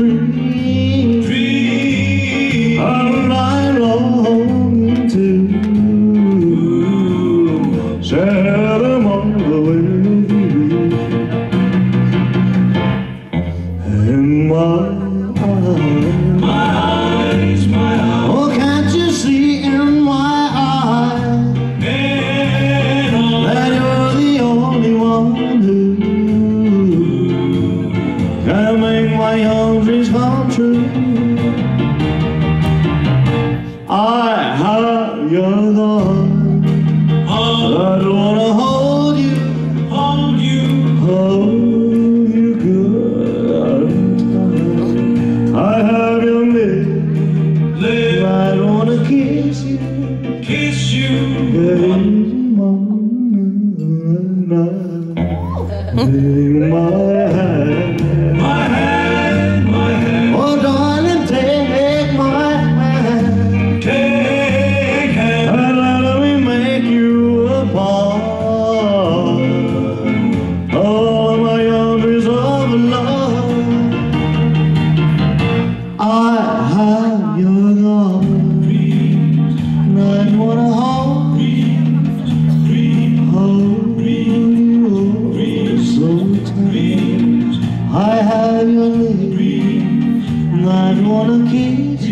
dream. dream. And I long to share them make my young dreams come true? I have your love. hold, I wanna hold you, hold you, hold you good. I have your lips, live, I wanna kiss you, kiss you. baby, my I have your lips, and I wanna kiss.